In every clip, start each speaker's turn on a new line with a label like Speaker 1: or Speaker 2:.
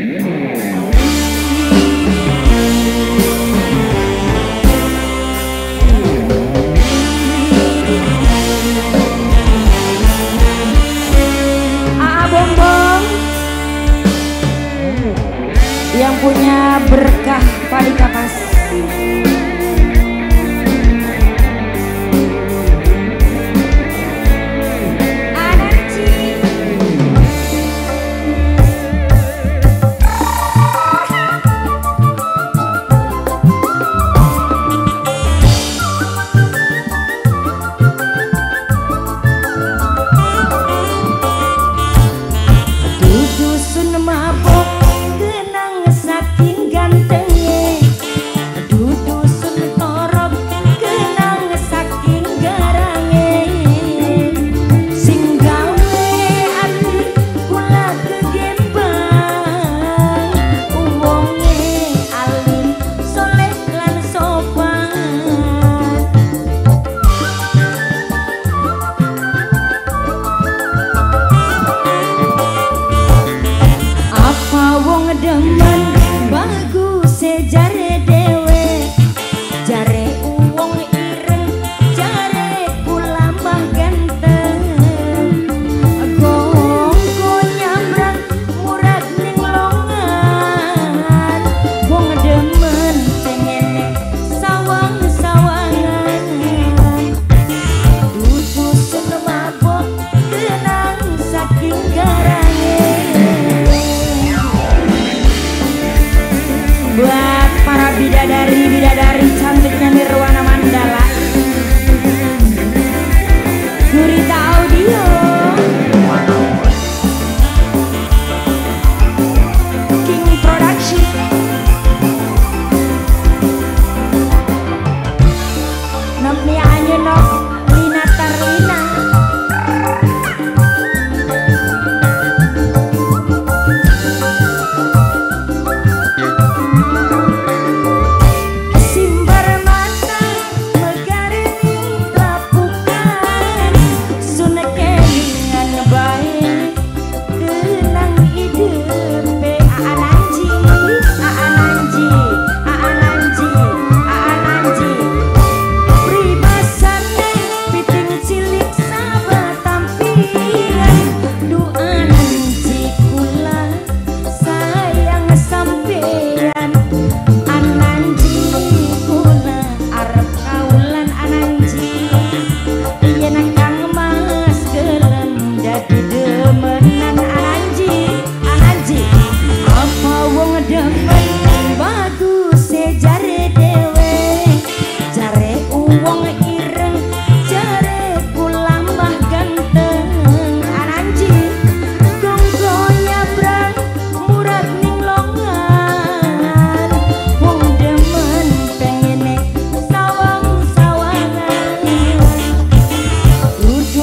Speaker 1: yang punya berkah pada kapas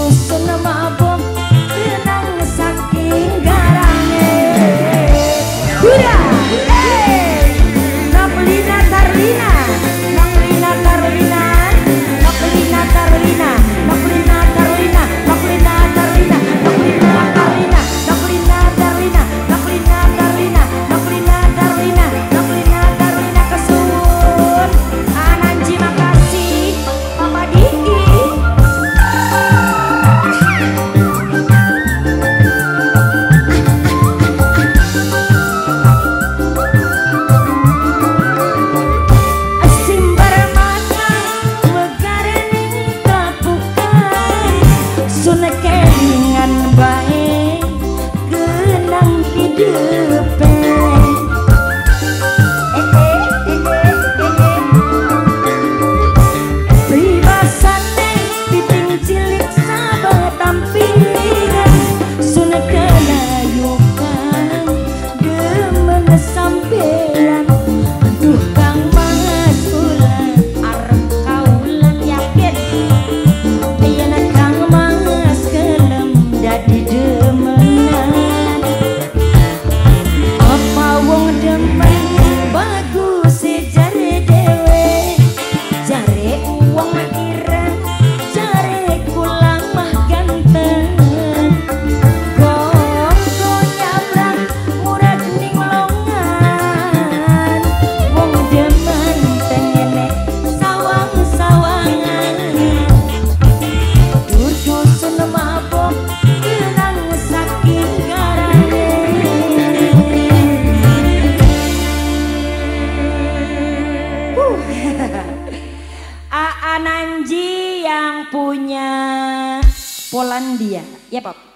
Speaker 1: Gusto na mabot Polandia. Ya, Pak.